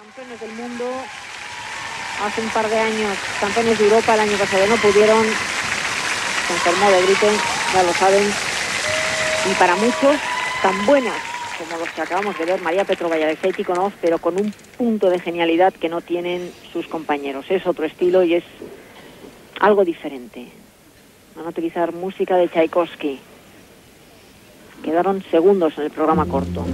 campeones del mundo hace un par de años, campeones de Europa el año pasado, no pudieron, se enfermó de gripe, ya lo saben, y para muchos tan buenas como los que acabamos de ver, María Petro Valladolid y pero con un punto de genialidad que no tienen sus compañeros. Es otro estilo y es algo diferente. Van a utilizar música de Tchaikovsky. Quedaron segundos en el programa corto.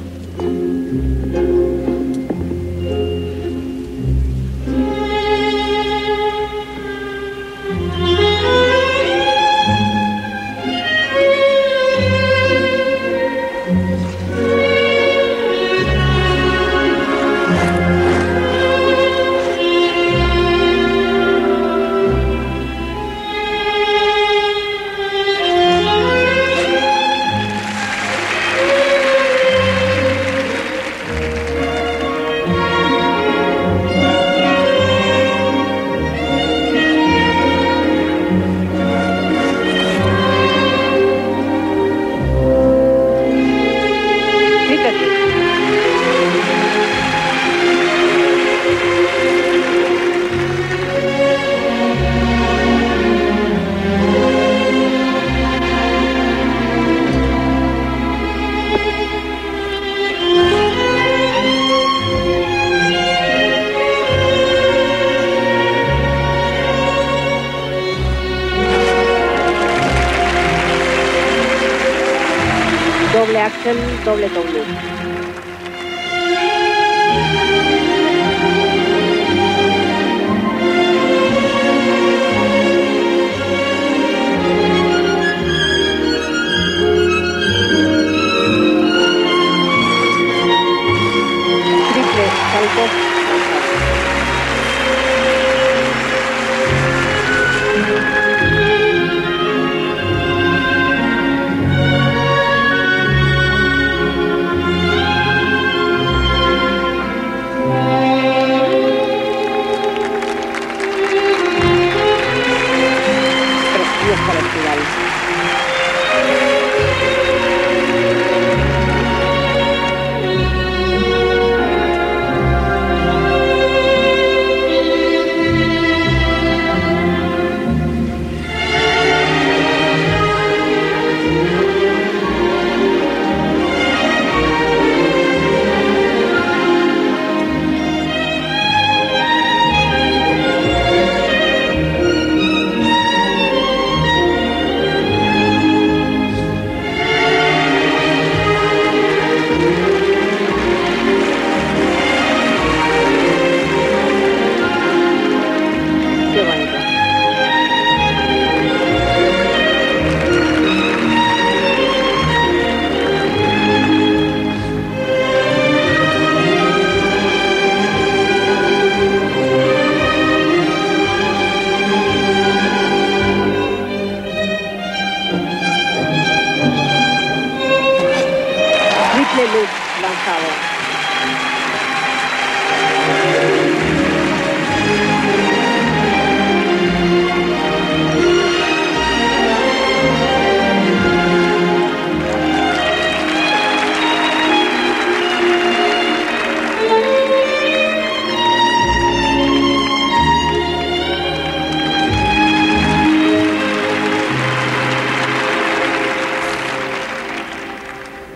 Doble axel, doble doble. Preciosa la implemente na.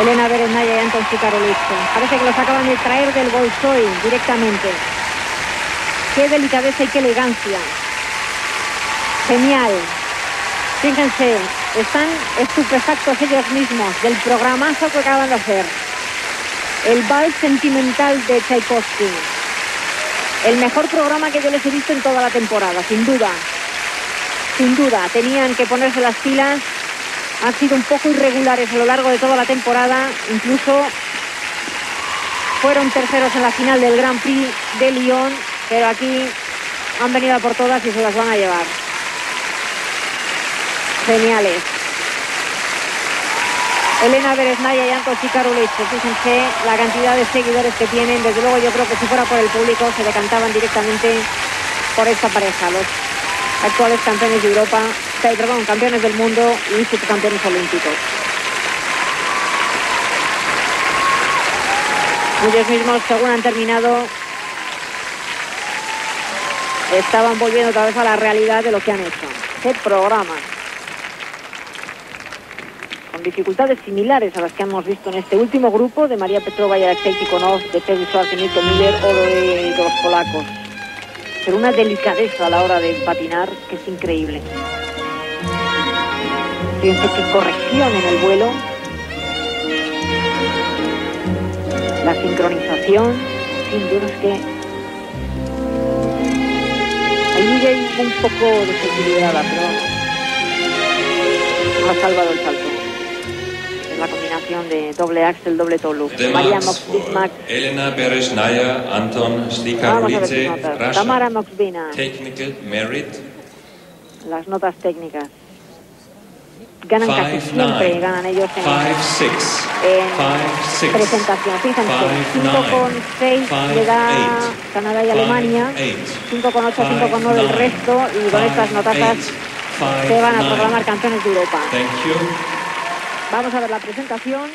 Elena Bereznaya y Anton Sikarolitze. Parece que los acaban de traer del Bolshoi directamente. Qué delicadeza y qué elegancia. Genial. Fíjense, están estupefactos ellos mismos del programazo que acaban de hacer. El vals sentimental de Tchaikovsky. El mejor programa que yo les he visto en toda la temporada, sin duda. Sin duda, tenían que ponerse las pilas. Han sido un poco irregulares a lo largo de toda la temporada. Incluso fueron terceros en la final del Grand Prix de Lyon. Pero aquí han venido a por todas y se las van a llevar. Geniales. Elena Beresnaya y Anton Chicaruleche, fíjense la cantidad de seguidores que tienen. Desde luego yo creo que si fuera por el público se decantaban directamente por esta pareja. Los actuales campeones de Europa, perdón, campeones del mundo y subcampeones olímpicos. Ellos mismos, según han terminado, estaban volviendo otra vez a la realidad de lo que han hecho. ¡Qué programa! Con dificultades similares a las que hemos visto en este último grupo de María Petrova y Alexei Tikhonov, de Teddy Schwarz y Milton Miller o de los polacos. Pero una delicadeza a la hora de patinar que es increíble. Fíjense qué corrección en el vuelo. La sincronización, sin duda es que ahí hay un poco desequilibrada, pero ha salvado el salto. Es la combinación de doble axel, doble tolu. María Mox Bismarck. Elena Beresnaya, Anton. Russia. Tamara Moxvina, Technical merit las notas técnicas. Ganan casi 5 siempre, 9 ganan ellos en, 5 6 en 5 6 presentación. Fíjense, 5 5,6 9 le da 5 Canadá y Alemania, 5,8, 5,9 el resto y con estas notazas se van a proclamar campeones de Europa. Thank you. Vamos a ver la presentación.